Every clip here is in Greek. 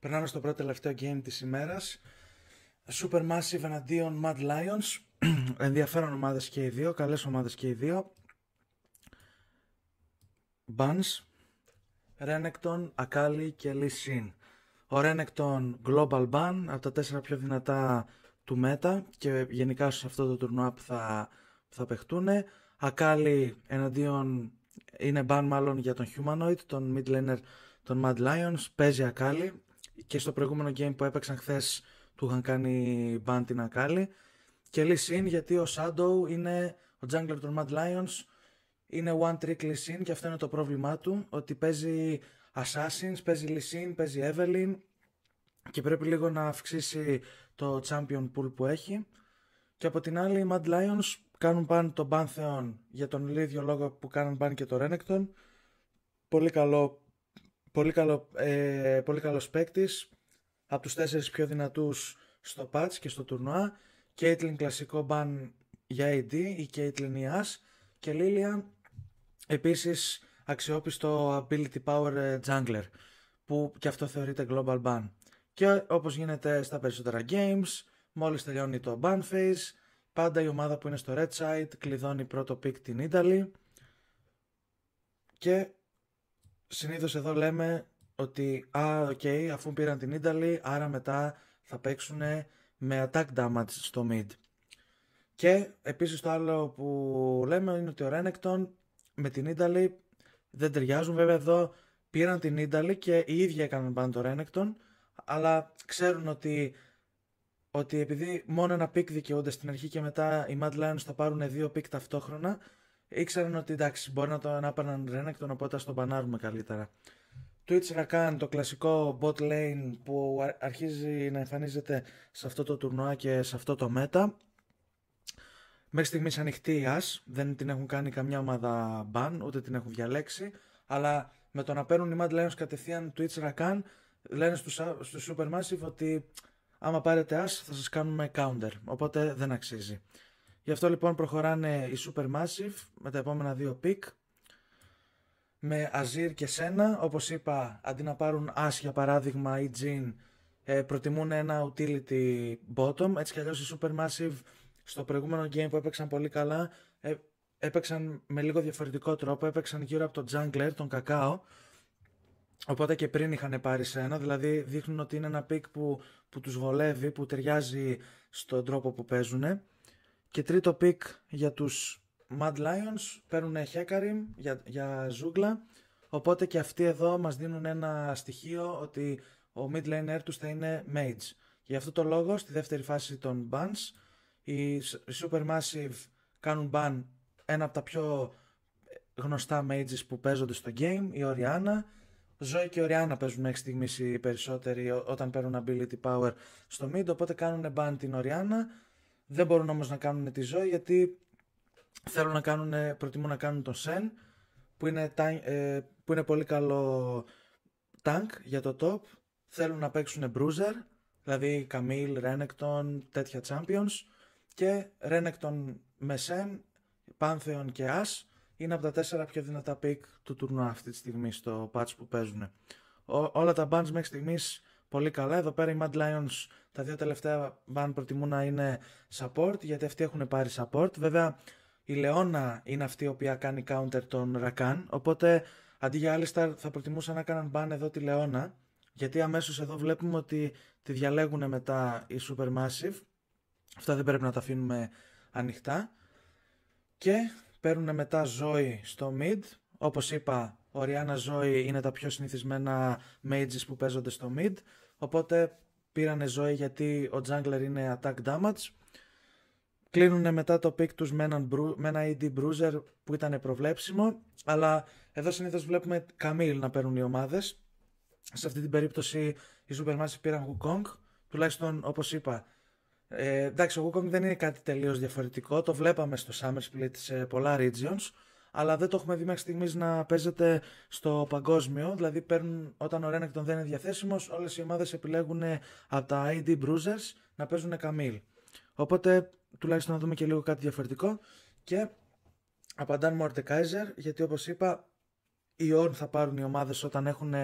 Περνάμε στο πρώτο τελευταίο game της ημέρας. Supermassive εναντίον Mad Lions. Ενδιαφέρον ομάδες και οι δύο, καλές ομάδες και οι δύο. Buns, Renekton, Akali και Lee Sin. Ο Renekton Global Ban από τα τέσσερα πιο δυνατά του Meta και γενικά σε αυτό το τουρνουά που θα, που θα παιχτούν. Akali εναντίον είναι ban μάλλον για τον Humanoid, τον mid laner των Mad Lions. Παίζει Akali και στο προηγούμενο game που έπαιξαν χθες του είχαν κάνει ban την Akali. Και Lee Sin γιατί ο Shadow είναι ο jungler των Mad Lions είναι one trick Lee Sin και αυτό είναι το πρόβλημά του ότι παίζει Assassins, παίζει Lee Sin, παίζει Evelyn και πρέπει λίγο να αυξήσει το champion pool που έχει και από την άλλη οι Mad Lions κάνουν ban το Pantheon για τον ίδιο λόγο που κάνουν ban και το Renekton πολύ καλό πολύ καλό, ε, πολύ καλός παίκτης. Από τους τέσσερις πιο δυνατούς στο patch και στο τουρνουά. Caitlyn κλασικό ban για AD ή Caitlyn Ias και Lilian επίσης αξιόπιστο ability power ε, jungler που και αυτό θεωρείται global ban. Και όπως γίνεται στα περισσότερα games μόλις τελειώνει το ban phase πάντα η ομάδα που είναι στο red side κλειδώνει πρώτο pick την Italy και συνήθως εδώ λέμε ότι α, ok, αφού πήραν την Italy, άρα μετά θα παίξουν με attack damage στο mid. Και επίσης το άλλο που λέμε είναι ότι ο Renekton με την Italy δεν ταιριάζουν. Βέβαια εδώ πήραν την Italy και οι ίδιοι έκαναν πάνω το Renekton, αλλά ξέρουν ότι, ότι επειδή μόνο ένα pick δικαιούνται στην αρχή και μετά οι Mad Lions θα πάρουν δύο pick ταυτόχρονα, ήξεραν ότι εντάξει μπορεί να το ανάπαιρναν Renekton οπότε ας το μπανάρουμε καλύτερα. Twitch Rakan, το κλασικό bot lane που αρχίζει να εμφανίζεται σε αυτό το τουρνουά και σε αυτό το meta. Μέχρι στιγμής ανοιχτή η As, δεν την έχουν κάνει καμιά ομάδα ban, ούτε την έχουν διαλέξει, αλλά με το να παίρνουν οι Mad Lions κατευθείαν Twitch Rakan, λένε στους, στους Supermassive ότι άμα πάρετε As θα σας κάνουμε counter, οπότε δεν αξίζει. Γι' αυτό λοιπόν προχωράνε οι Supermassive με τα επόμενα δύο pick με Azir και Σένα. Όπως είπα, αντί να πάρουν As για παράδειγμα ή Jin, ε, προτιμούν ένα utility bottom. Έτσι κι αλλιώς οι Supermassive στο προηγούμενο game που έπαιξαν πολύ καλά, ε, έπαιξαν με λίγο διαφορετικό τρόπο, έπαιξαν γύρω από τον jungler, τον κακάο, οπότε και πριν είχαν πάρει Σένα, δηλαδή δείχνουν ότι είναι ένα pick που, που τους βολεύει, που ταιριάζει στον τρόπο που παίζουν. Και τρίτο pick για τους Mad Lions παίρνουν Hecarim για, για ζούγκλα, οπότε και αυτοί εδώ μας δίνουν ένα στοιχείο ότι ο mid laner τους θα είναι mage. Και γι' αυτό το λόγο στη δεύτερη φάση των bans οι Supermassive κάνουν ban ένα από τα πιο γνωστά mages που παίζονται στο game, η Oriana. Ζωή και Oriana παίζουν μέχρι στιγμής οι περισσότεροι όταν παίρνουν ability power στο mid, οπότε κάνουν ban την Oriana. Δεν μπορούν όμως να κάνουν τη Ζωή γιατί θέλουν να κάνουν, προτιμούν να κάνουν τον Sen που είναι, ε, που είναι πολύ καλό tank για το top. Θέλουν να παίξουν bruiser, δηλαδή Camille, Renekton, τέτοια champions και Renekton με Sen, Pantheon και As είναι από τα τέσσερα πιο δυνατά pick του τουρνουά αυτή τη στιγμή στο patch που παίζουν. όλα τα bands μέχρι στιγμής πολύ καλά. Εδώ πέρα οι Mad Lions τα δύο τελευταία band προτιμούν να είναι support γιατί αυτοί έχουν πάρει support. Βέβαια η Λεώνα είναι αυτή η οποία κάνει counter τον Ρακάν, οπότε αντί για Alistar θα προτιμούσα να κάνουν ban εδώ τη Λεώνα, γιατί αμέσως εδώ βλέπουμε ότι τη διαλέγουν μετά οι Supermassive, αυτά δεν πρέπει να τα αφήνουμε ανοιχτά, και παίρνουν μετά Zoe στο mid, όπως είπα, Oriana Zoe είναι τα πιο συνηθισμένα mages που παίζονται στο mid, οπότε πήρανε Zoe γιατί ο jungler είναι attack damage, Κλείνουν μετά το pick τους με, με ένα AD Bruiser που ήταν προβλέψιμο, αλλά εδώ συνήθως βλέπουμε Camille να παίρνουν οι ομάδες. Σε αυτή την περίπτωση οι Supermassive πήραν Wukong, τουλάχιστον όπως είπα. Ε, εντάξει, ο Wukong δεν είναι κάτι τελείως διαφορετικό, το βλέπαμε στο Summer Split σε πολλά regions, αλλά δεν το έχουμε δει μέχρι στιγμής να παίζεται στο παγκόσμιο, δηλαδή παίρνουν, όταν ο Renekton δεν είναι διαθέσιμος, όλες οι ομάδες επιλέγουν από τα AD Bruisers να παίζουν Camille. Οπότε τουλάχιστον να δούμε και λίγο κάτι διαφορετικό. Και απαντάν Mordekaiser γιατί όπως είπα οι on θα πάρουν οι ομάδες όταν έχουν,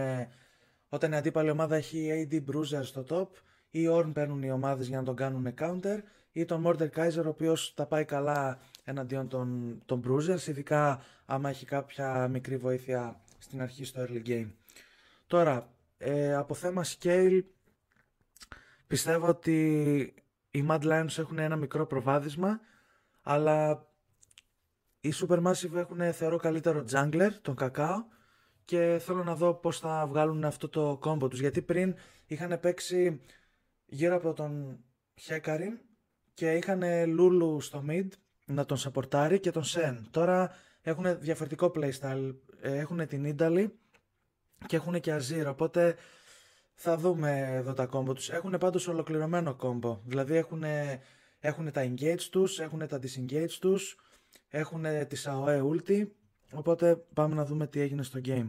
όταν η αντίπαλη ομάδα έχει AD Bruiser στο top, ή Orn παίρνουν οι ομάδες για να τον κάνουν counter, ή τον Mordekaiser ο οποίος τα πάει καλά εναντίον των, των Bruisers, ειδικά άμα έχει κάποια μικρή βοήθεια στην αρχή στο early game. Τώρα, ε, από θέμα scale, πιστεύω ότι οι Mad Lions έχουν ένα μικρό προβάδισμα, αλλά οι Supermassive έχουν θεωρώ καλύτερο jungler, τον Κακάο, και θέλω να δω πώς θα βγάλουν αυτό το κόμπο τους, γιατί πριν είχαν παίξει γύρω από τον Χέκαριν και είχαν Λούλου στο mid να τον σαπορτάρει και τον Σεν. Τώρα έχουν διαφορετικό playstyle, ε, έχουν την Ίνταλη και έχουν και Azir, οπότε θα δούμε εδώ τα κόμπο τους. Έχουν πάντως ολοκληρωμένο κόμπο, δηλαδή έχουν, έχουν τα engage τους, έχουν τα disengage τους, έχουν τη AOE ulti, οπότε πάμε να δούμε τι έγινε στο game.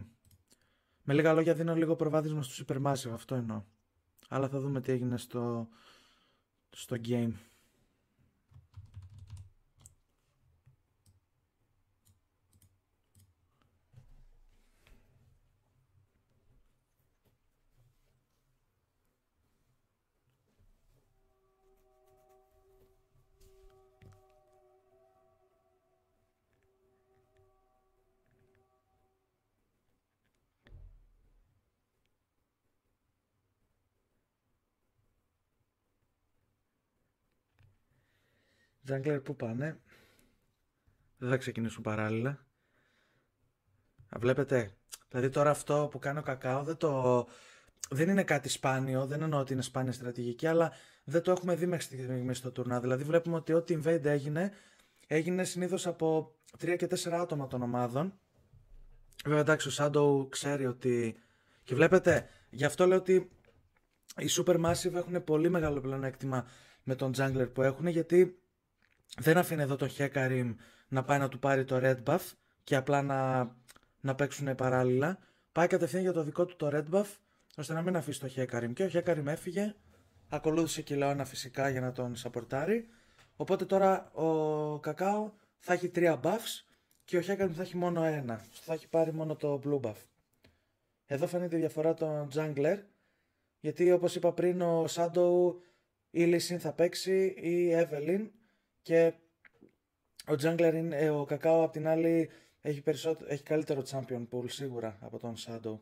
Με λίγα λόγια δίνω λίγο προβάδισμα στο Supermassive, αυτό εννοώ. Αλλά θα δούμε τι έγινε στο, στο game. Τζάγκλερ που πάνε; Δεν θα ξεκινήσουν παράλληλα. Βλέπετε, δηλαδή τώρα αυτό που κάνει ο Κακάο δεν το... Δεν είναι κάτι σπάνιο, δεν εννοώ ότι είναι σπάνια στρατηγική, αλλά δεν το έχουμε δει μέχρι στιγμής στο τουρνά. Δηλαδή βλέπουμε ότι ό,τι invade έγινε, έγινε συνήθως από 3 και 4 άτομα των ομάδων. Βέβαια εντάξει ο Σάντο ξέρει ότι... Και βλέπετε, γι' αυτό λέω ότι οι Supermassive έχουν πολύ μεγάλο πλεονέκτημα με τον Jungler που έχουν, γιατί δεν αφήνει εδώ τον Χέκαριμ να πάει να του πάρει το red buff και απλά να, να παίξουν παράλληλα. Πάει κατευθείαν για το δικό του το red buff ώστε να μην αφήσει το Χέκαριμ. Και ο Χέκαριμ έφυγε, ακολούθησε και Λεώνα φυσικά για να τον σαπορτάρει. Οπότε τώρα ο Κακάο θα έχει τρία buffs και ο Χέκαριμ θα έχει μόνο ένα. Θα έχει πάρει μόνο το blue buff. Εδώ φαίνεται η διαφορά των jungler γιατί όπως είπα πριν ο Shadow ή Λυσίν θα παίξει ή Evelyn και ο Jungler είναι, ε, ο Κακάο απ' την άλλη έχει, περισσότερο, έχει καλύτερο champion pool σίγουρα από τον Shadow.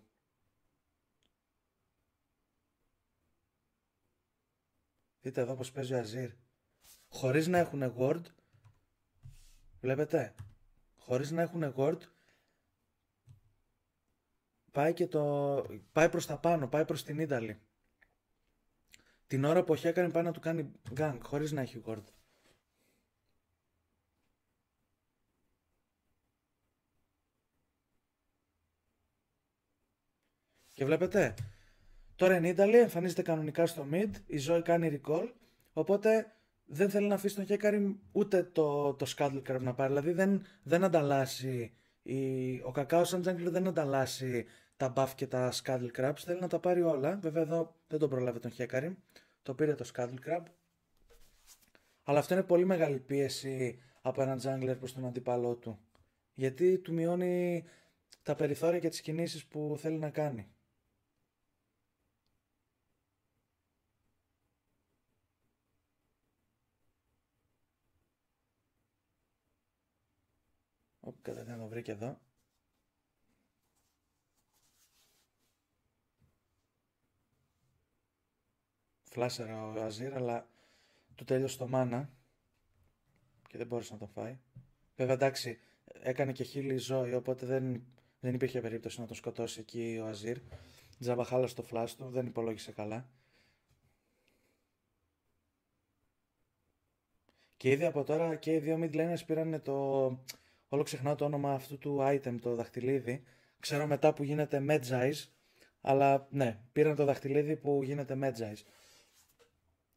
Δείτε εδώ πως παίζει ο Azir. Χωρίς να έχουν ward. Βλέπετε. Χωρίς να έχουν ward. Πάει και το... Πάει προς τα πάνω. Πάει προς την Ίνταλη. Την ώρα που έχει έκανε πάει να του κάνει gank. Χωρίς να έχει ward. Και βλέπετε, τώρα είναι Italy, εμφανίζεται κανονικά στο mid, η Zoe κάνει recall, οπότε δεν θέλει να αφήσει τον Χέκαρη ούτε το, το Scuttle να πάρει. Δηλαδή δεν, δεν ανταλλάσσει, η, ο Κακάο σαν jungle δεν ανταλλάσσει τα buff και τα Scuttle Crabs, θέλει να τα πάρει όλα. Βέβαια εδώ δεν τον προλάβει τον Χέκαρη, το πήρε το Scuttle Crab. Αλλά αυτό είναι πολύ μεγάλη πίεση από έναν jungler προς τον αντίπαλό του. Γιατί του μειώνει τα περιθώρια και τις κινήσεις που θέλει να κάνει. Όπου κατευθείαν το βρήκε εδώ. Φλάσερα ο Αζίρ, αλλά του τέλειωσε το μάνα και δεν μπόρεσε να το φάει. Βέβαια εντάξει, έκανε και χίλι ζωή, οπότε δεν, δεν υπήρχε περίπτωση να το σκοτώσει εκεί ο Αζίρ. Τζαμπαχάλα στο φλάσ του, δεν υπολόγισε καλά. Και ήδη από τώρα και οι δύο mid πήραν το, Όλο ξεχνάω το όνομα αυτού του item, το δαχτυλίδι. Ξέρω μετά που γίνεται Medjize, αλλά ναι, πήραν το δαχτυλίδι που γίνεται Medjize.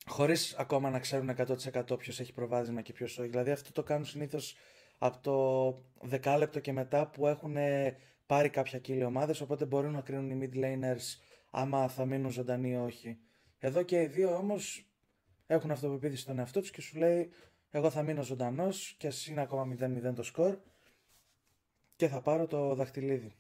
Χωρίς ακόμα να ξέρουν 100% ποιος έχει προβάδισμα και ποιος όχι. Δηλαδή αυτό το κάνουν συνήθως από το δεκάλεπτο και μετά που έχουν πάρει κάποια κύλια ομάδες, οπότε μπορούν να κρίνουν οι mid laners άμα θα μείνουν ζωντανοί ή όχι. Εδώ και οι δύο όμως έχουν αυτοπεποίθηση στον εαυτό τους και σου λέει εγώ θα μείνω ζωντανός και ας είναι ακόμα 0-0 το σκορ και θα πάρω το δαχτυλίδι.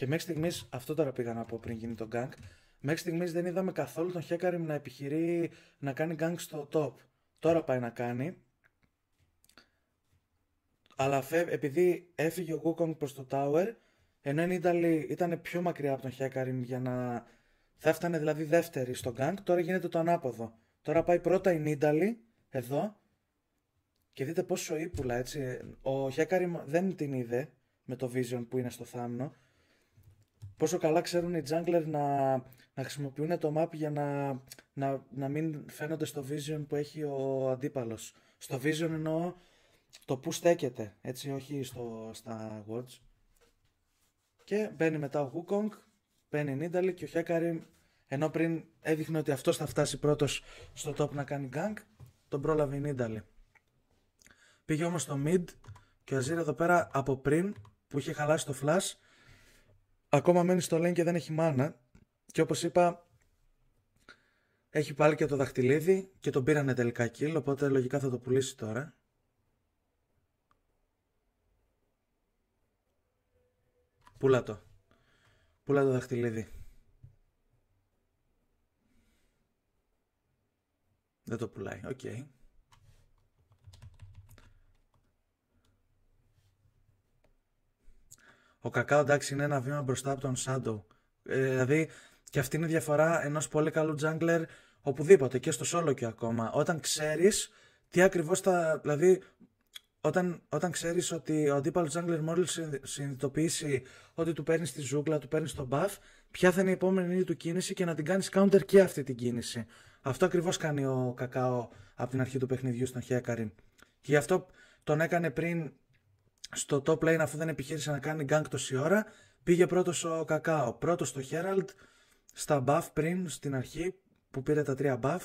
Και μέχρι στιγμής, αυτό τώρα πήγα να πω πριν γίνει το gank. Μέχρι στιγμής δεν είδαμε καθόλου τον Χέκαριμ να επιχειρεί να κάνει gank στο top. Τώρα πάει να κάνει. Αλλά επειδή έφυγε ο Wukong προς το tower, ενώ η Νίταλη ήταν πιο μακριά από τον Χέκαριμ για να... Θα έφτανε δηλαδή δεύτερη στο gank, τώρα γίνεται το ανάποδο. Τώρα πάει πρώτα η Νίταλη, εδώ, και δείτε πόσο ύπουλα έτσι. Ο Χέκαριμ δεν την είδε με το vision που είναι στο θάμνο. Πόσο καλά ξέρουν οι jungler να, να χρησιμοποιούν το map για να, να, να μην φαίνονται στο vision που έχει ο αντίπαλος. Στο vision εννοώ το που στέκεται, έτσι όχι στο, στα words. Και μπαίνει μετά ο Wukong, μπαίνει η Νίνταλη και ο Χέκαριμ ενώ πριν έδειχνε ότι αυτός θα φτάσει πρώτος στο top να κάνει gank, τον πρόλαβε η Νίνταλη. Πήγε όμως στο mid και ο Αζίρ εδώ πέρα από πριν που είχε χαλάσει το flash ακόμα μένει στο lane και δεν έχει μάνα και όπως είπα έχει πάλι και το δαχτυλίδι και τον πήρανε τελικά kill οπότε λογικά θα το πουλήσει τώρα. Πούλα το. Πούλα το δαχτυλίδι. Δεν το πουλάει. OK. Okay. Ο KaKAO εντάξει είναι ένα βήμα μπροστά από τον Shadow. Ε, δηλαδή και αυτή είναι η διαφορά ενός πολύ καλού jungler οπουδήποτε και στο solo queue ακόμα. Όταν ξέρεις τι ακριβώς θα... Δηλαδή όταν, όταν ξέρεις ότι ο αντίπαλος jungler μόλις συνειδητοποιήσει ότι του παίρνεις τη ζούγκλα, του παίρνεις τον buff, ποια θα είναι η επόμενη του κίνηση και να την κάνεις counter και αυτή την κίνηση. Αυτό ακριβώς κάνει ο Κακάο από την αρχή του παιχνιδιού στον Χέκαριν. Και γι' αυτό τον έκανε πριν στο top lane αφού δεν επιχείρησε να κάνει gank τόση ώρα, πήγε πρώτος ο Κακάο. Πρώτος στο Herald, στα buff πριν, στην αρχή, που πήρε τα τρία buff.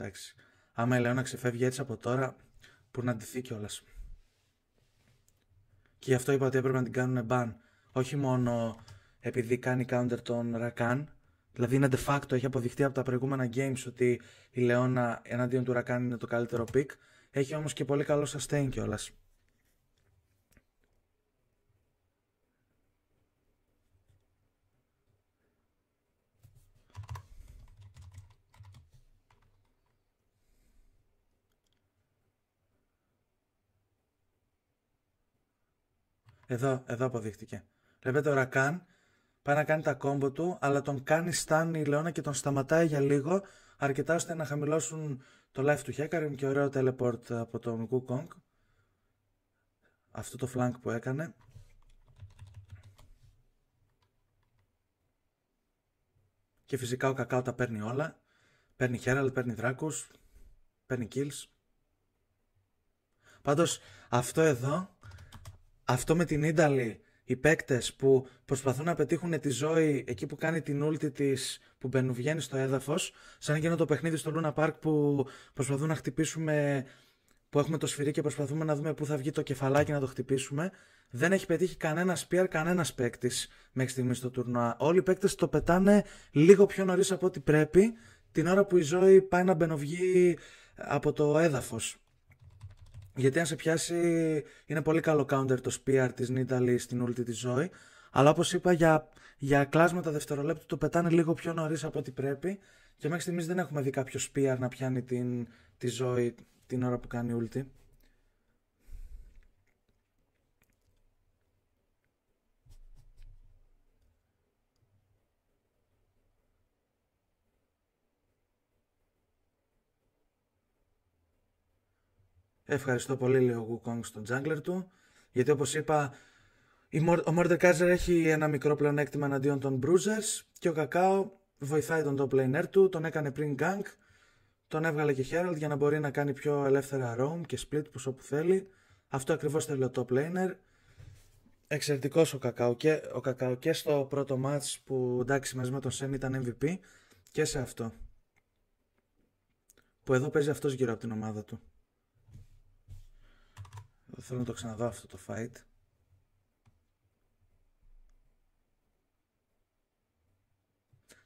Εντάξει. Άμα η Λεώνα ξεφεύγει έτσι από τώρα, που να ντυθεί κιόλας. Και γι' αυτό είπα ότι έπρεπε να την κάνουν ban. Όχι μόνο επειδή κάνει counter τον Rakan, δηλαδή είναι de facto, έχει αποδειχτεί από τα προηγούμενα games ότι η Λεώνα εναντίον του Rakan είναι το καλύτερο pick. Έχει όμως και πολύ καλό sustain κιόλας. Εδώ, εδώ αποδείχτηκε. Βλέπετε ο Ρακάν πάει να κάνει τα κόμπο του, αλλά τον κάνει stun η Λεώνα και τον σταματάει για λίγο, αρκετά ώστε να χαμηλώσουν το life του Hecarim και ωραίο teleport από τον Wukong. Αυτό το flank που έκανε. Και φυσικά ο Κακάο τα παίρνει όλα. Παίρνει Herald, παίρνει Δράκους, παίρνει kills. Πάντως αυτό εδώ αυτό με την Ίνταλη, οι παίκτες που προσπαθούν να πετύχουν τη ζωή εκεί που κάνει την ούλτη της που μπαινουβγαίνει στο έδαφος, σαν εκείνο το παιχνίδι στο Luna Park που προσπαθούν να χτυπήσουμε. που έχουμε το σφυρί και προσπαθούμε να δούμε πού θα βγει το κεφαλάκι να το χτυπήσουμε. Δεν έχει πετύχει κανένας spear, κανένας παίκτης μέχρι στιγμής στο τουρνουά. Όλοι οι παίκτες το πετάνε λίγο πιο νωρίς από ό,τι πρέπει, την ώρα που η ζωή πάει να μπαινοβγεί από το έδαφος. Γιατί αν σε πιάσει είναι πολύ καλό counter το spear της Νίταλη στην ulti της ζωή. Αλλά όπως είπα για, για κλάσματα δευτερολέπτου το πετάνε λίγο πιο νωρίς από ό,τι πρέπει. Και μέχρι στιγμής δεν έχουμε δει κάποιο spear να πιάνει την, τη ζωή την ώρα που κάνει ulti. Ευχαριστώ πολύ, λέει ο Wukong στον jungler του. Γιατί όπως είπα, ο Mordekaiser έχει ένα μικρό πλεονέκτημα εναντίον των Bruisers και ο Κακάο βοηθάει τον top laner του, τον έκανε πριν gank, τον έβγαλε και Herald για να μπορεί να κάνει πιο ελεύθερα roam και split που όπου θέλει. Αυτό ακριβώς θέλει ο top laner. Εξαιρετικός ο Κακάο και, ο Κακάο και στο πρώτο match που εντάξει μαζί με τον Σέμ ήταν MVP και σε αυτό. Που εδώ παίζει αυτός γύρω από την ομάδα του. Θέλω να το ξαναδώ αυτό το fight.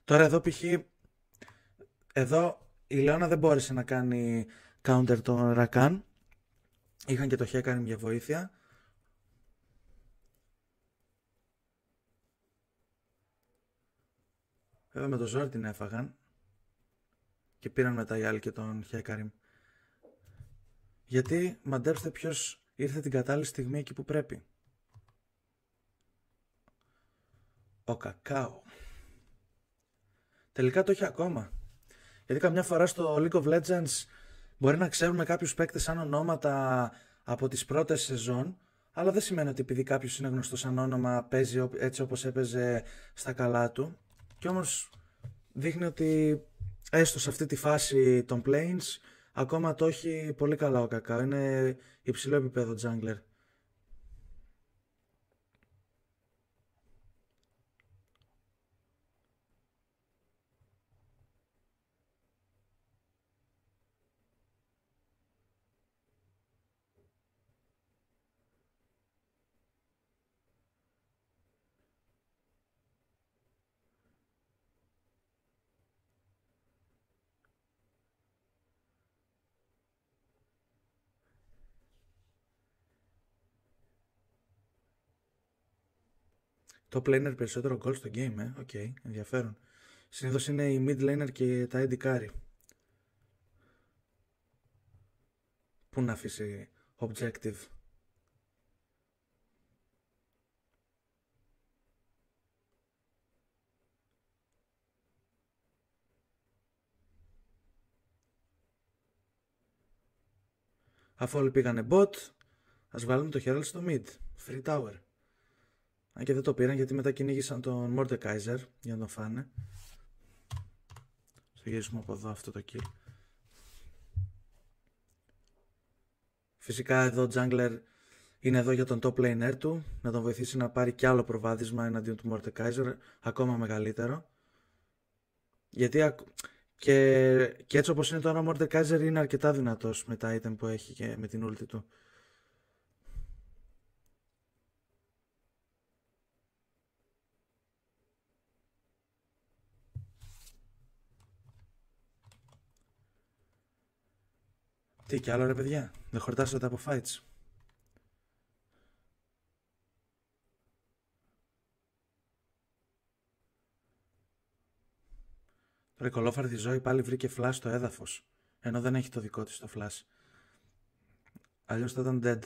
Τώρα εδώ π.χ. Εδώ η Λεώνα δεν μπόρεσε να κάνει counter τον Ρακάν. Είχαν και το Χέκαριν για βοήθεια. Βέβαια με το ζόρι την έφαγαν. Και πήραν μετά οι άλλοι και τον Χέκαριμ. Γιατί μαντέψτε ποιος ήρθε την κατάλληλη στιγμή εκεί που πρέπει. Ο Κακάο. Τελικά το έχει ακόμα. Γιατί καμιά φορά στο League of Legends μπορεί να ξέρουμε κάποιους παίκτες σαν ονόματα από τις πρώτες σεζόν, αλλά δεν σημαίνει ότι επειδή κάποιος είναι γνωστός σαν όνομα παίζει έτσι όπως έπαιζε στα καλά του. Και όμως δείχνει ότι έστω σε αυτή τη φάση των Plains ακόμα το έχει πολύ καλά ο Κακά. Είναι υψηλό επίπεδο jungler. Top laner περισσότερο gold στο game, ε. OK, okay, ενδιαφέρον. Συνήθως είναι η mid laner και τα AD carry. Πού να αφήσει objective; Αφού όλοι πήγανε bot, ας βάλουμε το Herald στο mid. Free tower. Αν και δεν το πήραν γιατί μετά κυνήγησαν τον Mordekaiser για να τον φάνε. Στο γυρίσουμε από εδώ αυτό το kill. Φυσικά εδώ ο Jungler είναι εδώ για τον top laner του, να τον βοηθήσει να πάρει κι άλλο προβάδισμα εναντίον του Mordekaiser, ακόμα μεγαλύτερο. Γιατί και, και έτσι όπως είναι τώρα ο Mordekaiser είναι αρκετά δυνατός με τα item που έχει και με την ulti του. Τι κι άλλο ρε παιδιά, δεν χορτάσατε από fights. Τώρα η κολόφαρδη ζωή πάλι βρήκε φλάς στο έδαφος, ενώ δεν έχει το δικό της το φλάς. Αλλιώς θα ήταν dead.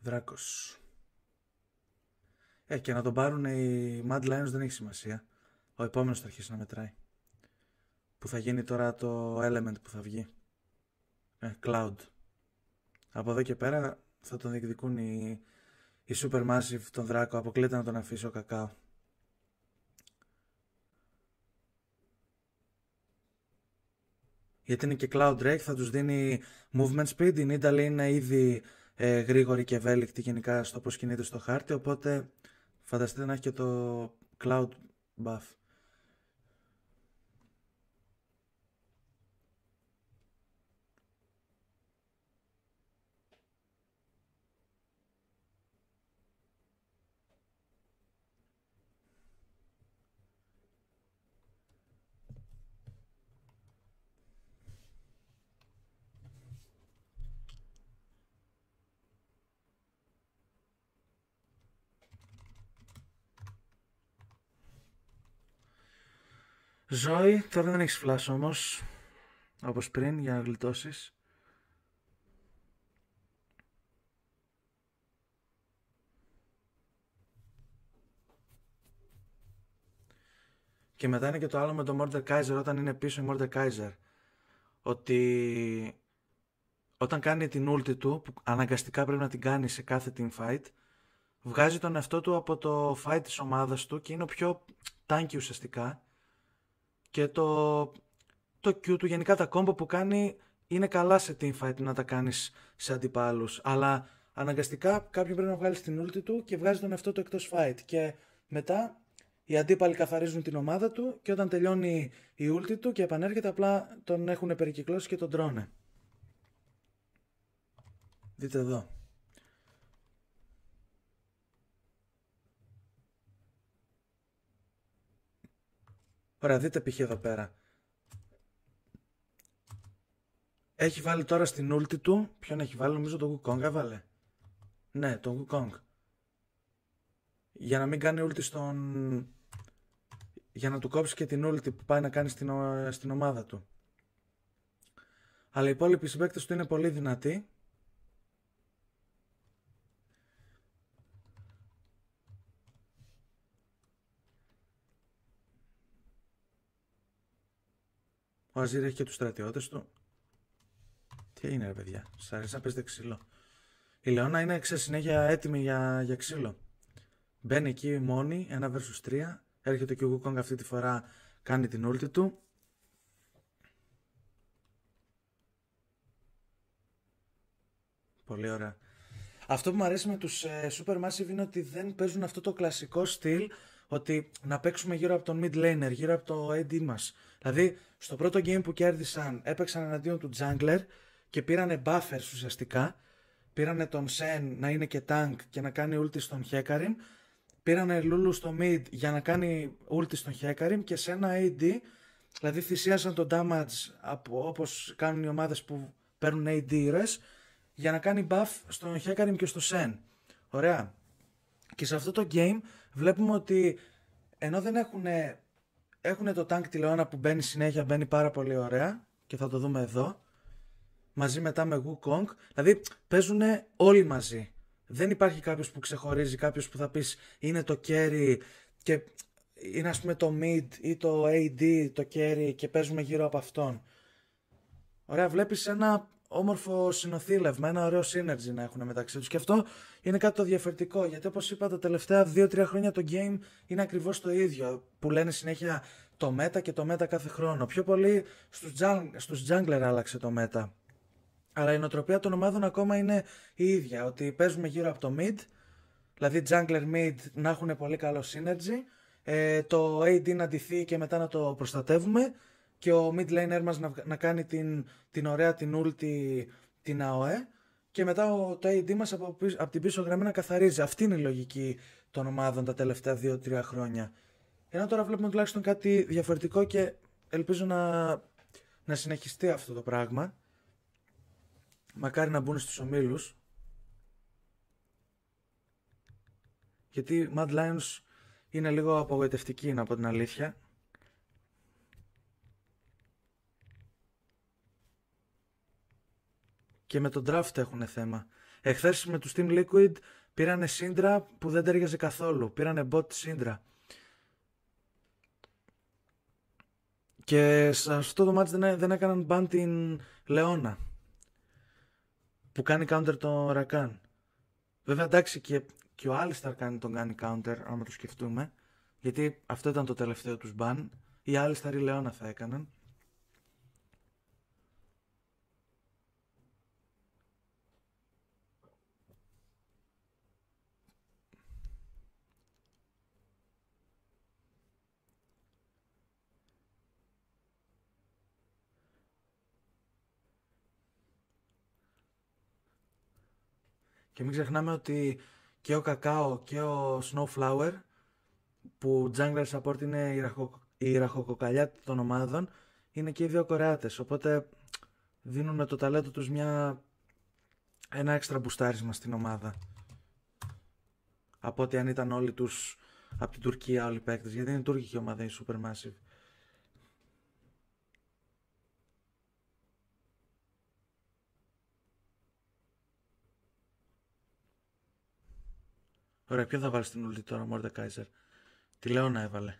Δράκος. Ε, και να τον πάρουν οι Mad Lions δεν έχει σημασία. Ο επόμενος θα αρχίσει να μετράει. Που θα γίνει τώρα το Element που θα βγει. Ε, Cloud. Από εδώ και πέρα θα τον διεκδικούν οι, οι Supermassive τον Δράκο. Αποκλείται να τον αφήσει ο Κακάο. Γιατί είναι και Cloud Drake, θα τους δίνει movement speed. Η Nidalee είναι ήδη ε, γρήγορη και ευέλικτη γενικά στο πώς κινείται στο χάρτη, οπότε φανταστείτε να έχει και το cloud buff. Ζωή, τώρα δεν έχεις φλάσ όμως, όπως πριν, για να γλιτώσεις. Και μετά είναι και το άλλο με το Mordekaiser όταν είναι πίσω η Mordekaiser. Ότι όταν κάνει την ulti του, που αναγκαστικά πρέπει να την κάνει σε κάθε team fight, βγάζει τον εαυτό του από το fight της ομάδας του και είναι ο πιο tanky ουσιαστικά. Και το, το Q του, γενικά τα combo που κάνει είναι καλά σε team fight να τα κάνεις σε αντιπάλους. Αλλά αναγκαστικά κάποιον πρέπει να βγάλει την ulti του και βγάζει τον εαυτό του εκτός fight. Και μετά οι αντίπαλοι καθαρίζουν την ομάδα του και όταν τελειώνει η ulti του και επανέρχεται απλά τον έχουν περικυκλώσει και τον τρώνε. Δείτε εδώ. Ωραία, δείτε π.χ. εδώ πέρα. Έχει βάλει τώρα στην ulti του. Ποιον έχει βάλει, νομίζω τον Wukong έβαλε. Ναι, τον Wukong. Για να μην κάνει ulti στον... Για να του κόψει και την ulti που πάει να κάνει στην, στην ομάδα του. Αλλά οι υπόλοιποι συμπαίκτες του είναι πολύ δυνατοί. Ο Αζίρ έχει και τους στρατιώτες του. Τι έγινε ρε παιδιά, σας αρέσει να παίζετε ξύλο. Η Λεώνα είναι εξέ συνέχεια έτοιμη για, για ξύλο. Μπαίνει εκεί μόνη, ένα versus 3. Έρχεται και ο Wukong αυτή τη φορά κάνει την ulti του. Πολύ ωραία. Αυτό που μου αρέσει με τους ε, Supermassive είναι ότι δεν παίζουν αυτό το κλασικό στυλ ότι να παίξουμε γύρω από τον mid laner, γύρω από το AD μας. Δηλαδή, στο πρώτο game που κέρδισαν, έπαιξαν εναντίον του jungler και πήρανε buffers ουσιαστικά. Πήρανε τον Sen να είναι και tank και να κάνει ulti στον Hecarim. Πήρανε Lulu στο mid για να κάνει ulti στον Hecarim και σε ένα AD, δηλαδή θυσίασαν τον damage από, όπως κάνουν οι ομάδες που παίρνουν AD res, για να κάνει buff στον Hecarim και στο Sen. Ωραία. Και σε αυτό το game βλέπουμε ότι ενώ δεν έχουν έχουν το tank τηλεόνα που μπαίνει συνέχεια, μπαίνει πάρα πολύ ωραία και θα το δούμε εδώ. Μαζί μετά με Wukong. Δηλαδή παίζουν όλοι μαζί. Δεν υπάρχει κάποιος που ξεχωρίζει, κάποιος που θα πεις είναι το carry και είναι ας πούμε το mid ή το AD το carry και παίζουμε γύρω από αυτόν. Ωραία, βλέπεις ένα όμορφο συνοθήλευμα, ένα ωραίο synergy να έχουν μεταξύ τους και αυτό είναι κάτι το διαφορετικό γιατί όπως είπα τα τελευταία 2-3 χρόνια το game είναι ακριβώς το ίδιο που λένε συνέχεια το meta και το meta κάθε χρόνο. Πιο πολύ στους, jung, στους jungler άλλαξε το meta. Αλλά η νοοτροπία των ομάδων ακόμα είναι η ίδια, ότι παίζουμε γύρω από το mid, δηλαδή jungler mid να έχουν πολύ καλό synergy, ε, το AD να αντιθεί και μετά να το προστατεύουμε και ο mid laner μας να, να κάνει την, την ωραία την ulti την AOE και μετά ο, το AD μας από, από την πίσω γραμμή να καθαρίζει. Αυτή είναι η λογική των ομάδων τα τελευταία 2-3 χρόνια. Ενώ τώρα βλέπουμε τουλάχιστον κάτι διαφορετικό και ελπίζω να, να συνεχιστεί αυτό το πράγμα. Μακάρι να μπουν στους ομίλους. Γιατί η Mad Lions είναι λίγο απογοητευτική, να πω την αλήθεια. Και με τον draft έχουν θέμα. Εχθές με τους Team Liquid πήρανε Syndra που δεν τέριαζε καθόλου. Πήρανε bot Syndra. Και σε αυτό το match δεν, δεν έκαναν ban την Leona. Που κάνει counter τον Rakan. Βέβαια εντάξει και, και ο Alistar κάνει τον κάνει counter άμα το σκεφτούμε. Γιατί αυτό ήταν το τελευταίο τους ban. Η Alistar ή Leona θα έκαναν. Και μην ξεχνάμε ότι και ο Κακάο και ο Snowflower που Jungler Support είναι η, ραχο, η ραχοκοκαλιά των ομάδων είναι και οι δύο Κορεάτες. Οπότε δίνουν με το ταλέντο τους μια, ένα έξτρα μπουστάρισμα στην ομάδα. Από ότι αν ήταν όλοι τους από την Τουρκία όλοι οι παίκτες. Γιατί είναι τουρκική ομάδα η Supermassive Ωραία, ποιο θα βάλεις στην ουλή τώρα, Μόρντε Κάιζερ. Τη Λεώνα έβαλε.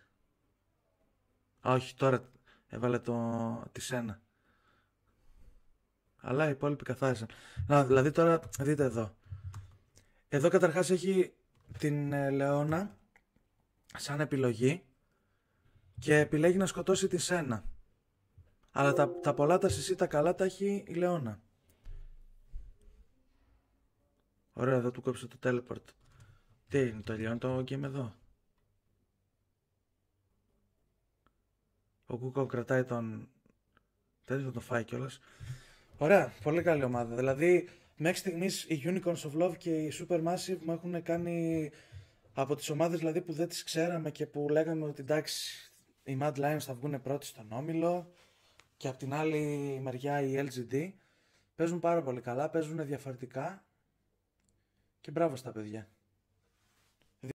Όχι, τώρα έβαλε το... τη Σένα. Αλλά οι υπόλοιποι καθάρισαν. Να, δηλαδή τώρα δείτε εδώ. Εδώ καταρχάς έχει την ε, Λεώνα σαν επιλογή και επιλέγει να σκοτώσει τη Σένα. Αλλά τα, τα πολλά τα συσί τα καλά τα έχει η Λεώνα. Ωραία, εδώ του κόψε το teleport. Τι είναι, τελειώνει το game εδώ; Ο Κούκο κρατάει τον... Δεν θα το φάει κιόλας. Ωραία, πολύ καλή ομάδα. Δηλαδή, μέχρι στιγμής οι Unicorns of Love και οι Supermassive μου έχουν κάνει από τις ομάδες δηλαδή, που δεν τις ξέραμε και που λέγαμε ότι εντάξει, οι Mad Lions θα βγουν πρώτοι στον Όμιλο και από την άλλη μεριά η LGD. Παίζουν πάρα πολύ καλά, παίζουν διαφορετικά και μπράβο στα παιδιά.